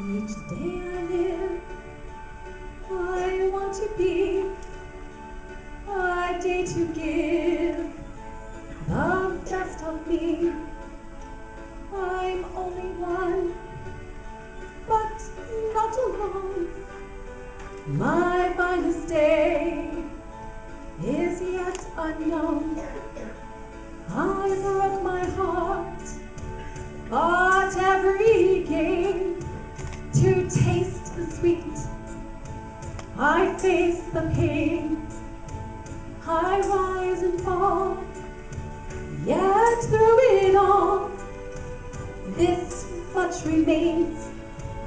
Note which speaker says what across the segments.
Speaker 1: Each day I live, I want to be a day to give the best of me. I'm only one, but not alone. My finest day is yet unknown. sweet. I taste the pain. I rise and fall. Yet through it all, this much remains.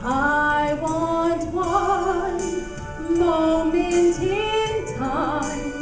Speaker 1: I want one moment in time.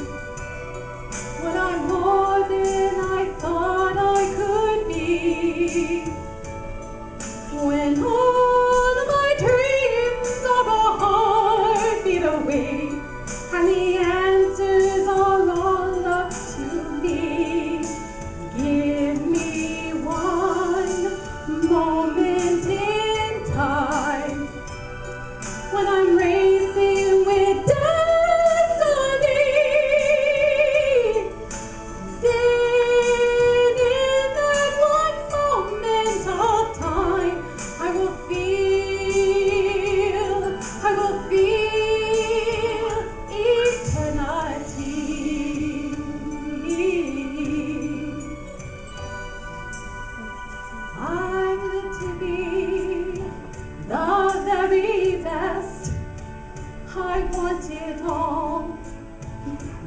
Speaker 1: I want it all.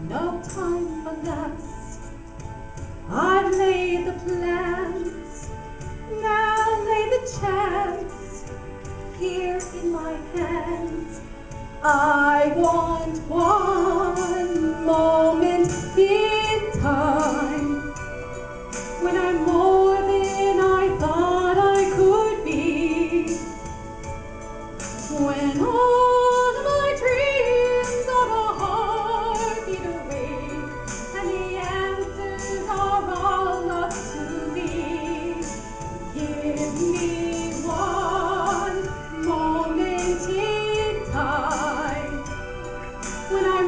Speaker 1: No time for that. I've laid the plans. Now lay the chance. Here in my hands. I want one moment in time. when I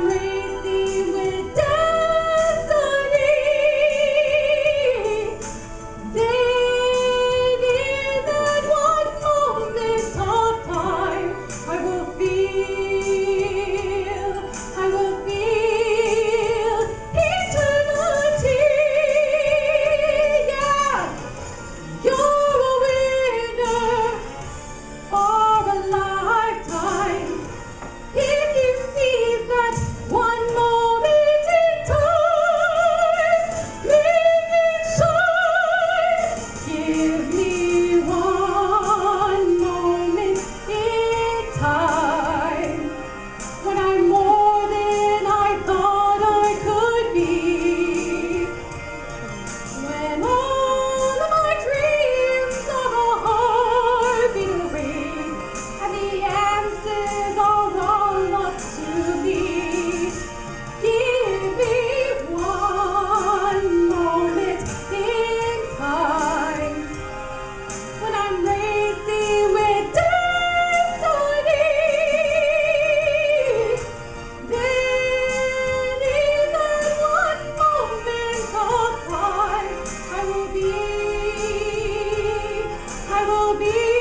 Speaker 1: will be